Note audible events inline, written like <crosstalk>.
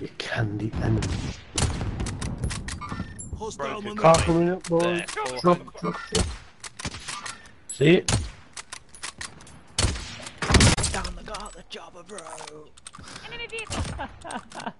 You can the enemy. Hostile Car coming up, boys. Drop, drop, drop. See it? Down the got the chopper, bro. Enemy vehicle! <laughs>